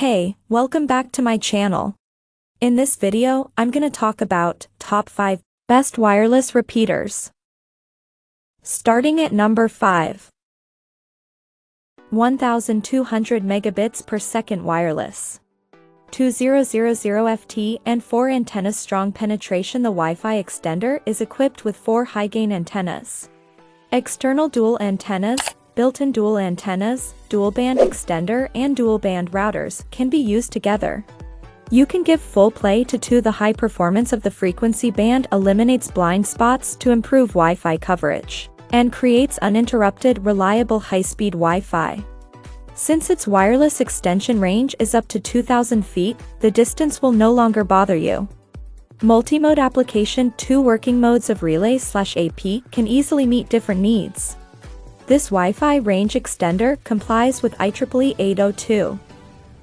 Hey, welcome back to my channel. In this video, I'm gonna talk about top 5 best wireless repeaters. Starting at number 5. 1200 megabits per second wireless. 2000FT and 4 antennas strong penetration The Wi-Fi extender is equipped with 4 high-gain antennas. External dual antennas, built-in dual antennas, dual-band extender and dual-band routers can be used together. You can give full play to 2 The high performance of the frequency band eliminates blind spots to improve Wi-Fi coverage and creates uninterrupted reliable high-speed Wi-Fi. Since its wireless extension range is up to 2,000 feet, the distance will no longer bother you. Multi-mode application Two working modes of relay slash AP can easily meet different needs. This Wi-Fi range extender complies with IEEE 802.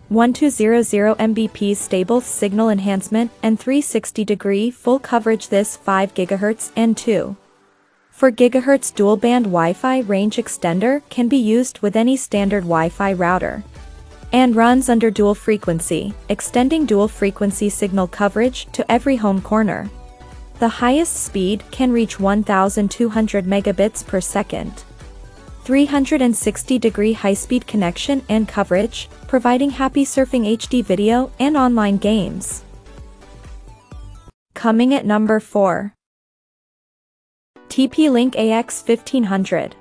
1200 Mbps stable signal enhancement and 360 degree full coverage this 5 GHz and 2. 4 GHz dual band Wi-Fi range extender can be used with any standard Wi-Fi router and runs under dual frequency, extending dual frequency signal coverage to every home corner. The highest speed can reach 1200 megabits per second. 360 degree high-speed connection and coverage, providing happy surfing HD video and online games. Coming at number 4. TP-Link AX1500.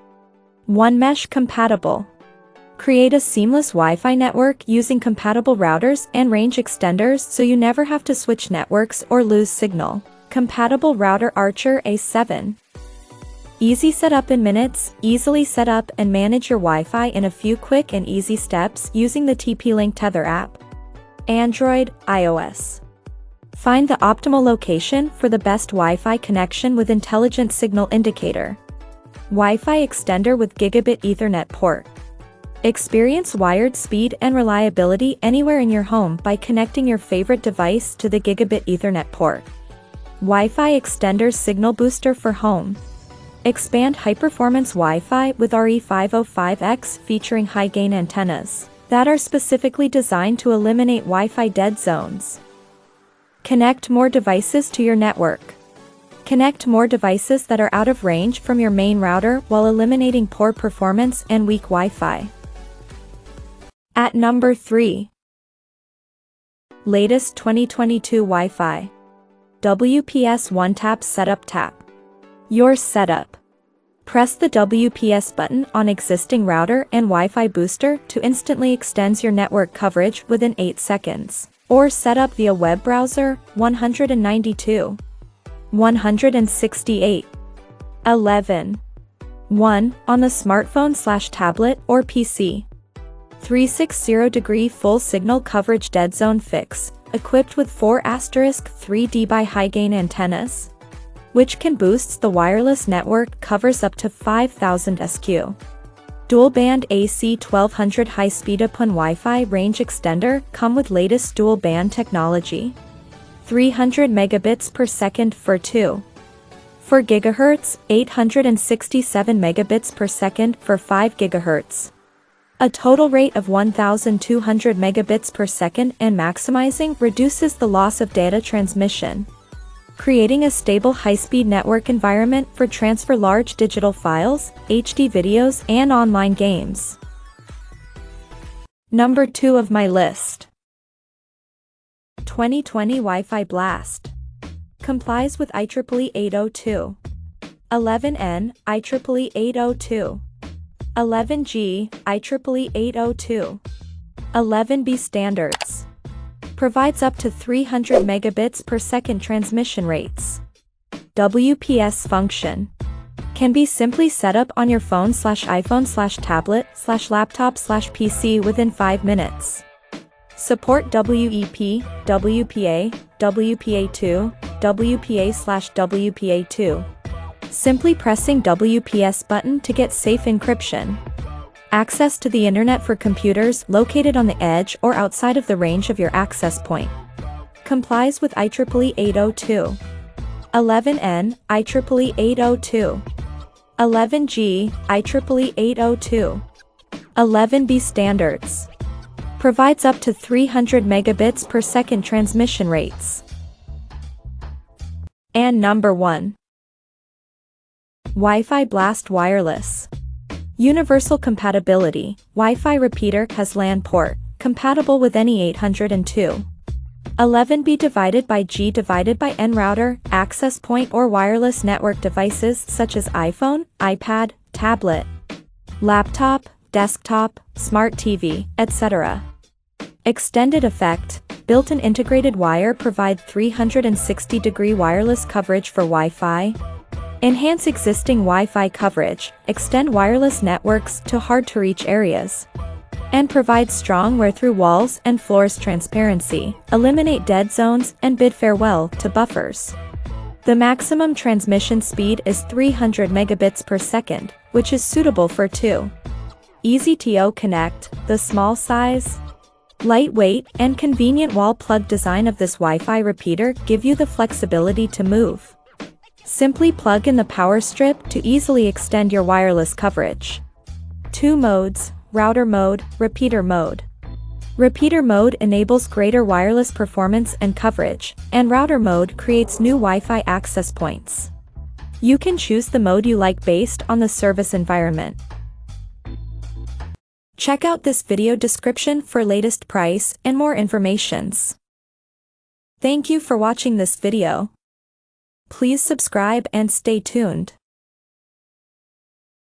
One mesh compatible. Create a seamless Wi-Fi network using compatible routers and range extenders so you never have to switch networks or lose signal. Compatible router Archer A7. Easy setup in minutes, easily set up and manage your Wi-Fi in a few quick and easy steps using the TP-Link Tether app. Android, iOS. Find the optimal location for the best Wi-Fi connection with Intelligent Signal Indicator. Wi-Fi extender with Gigabit Ethernet port. Experience wired speed and reliability anywhere in your home by connecting your favorite device to the Gigabit Ethernet port. Wi-Fi extender signal booster for home. Expand high-performance Wi-Fi with RE505X featuring high-gain antennas that are specifically designed to eliminate Wi-Fi dead zones. Connect more devices to your network. Connect more devices that are out of range from your main router while eliminating poor performance and weak Wi-Fi. At number 3. Latest 2022 Wi-Fi. WPS One Tap Setup Tap. Your setup. Press the WPS button on existing router and Wi-Fi booster to instantly extends your network coverage within 8 seconds. Or set up via web browser, 192. 168. 11. 1. On the smartphone slash tablet or PC. 360 degree full signal coverage dead zone fix, equipped with 4 asterisk 3 dBi high gain antennas which can boost the wireless network covers up to 5000 SQ. Dual-band AC 1200 high-speed upon Wi-Fi range extender come with latest dual-band technology. 300 megabits per second for 2. 4 GHz, 867 megabits per second for 5 GHz. A total rate of 1200 megabits per second and maximizing reduces the loss of data transmission creating a stable high-speed network environment for transfer large digital files, HD videos and online games. Number 2 of my list. 2020 Wi-Fi Blast. Complies with IEEE 802. 11N, IEEE 802. 11G, IEEE 802. 11B standards provides up to 300 megabits per second transmission rates. WPS function can be simply set up on your phone slash iPhone slash tablet slash laptop slash PC within 5 minutes. Support WEP, WPA, WPA2, WPA slash WPA2. Simply pressing WPS button to get safe encryption. Access to the internet for computers located on the edge or outside of the range of your access point. Complies with IEEE 802. 11N, IEEE 802. 11G, IEEE 802. 11B standards. Provides up to 300 megabits per second transmission rates. And number 1. Wi-Fi Blast Wireless. Universal compatibility, Wi-Fi repeater has LAN port, compatible with any 802. 11b divided by g divided by n router, access point or wireless network devices such as iPhone, iPad, tablet, laptop, desktop, smart TV, etc. Extended effect, built-in integrated wire provide 360 degree wireless coverage for Wi-Fi. Enhance existing Wi-Fi coverage, extend wireless networks to hard-to-reach areas. And provide strong wear through walls and floors transparency, eliminate dead zones and bid farewell to buffers. The maximum transmission speed is 300 megabits per second, which is suitable for 2. Easy to connect, the small size, Lightweight and convenient wall plug design of this Wi-Fi repeater give you the flexibility to move. Simply plug in the power strip to easily extend your wireless coverage. Two modes, router mode, repeater mode. Repeater mode enables greater wireless performance and coverage, and router mode creates new Wi-Fi access points. You can choose the mode you like based on the service environment. Check out this video description for latest price and more informations. Thank you for watching this video. Please subscribe and stay tuned.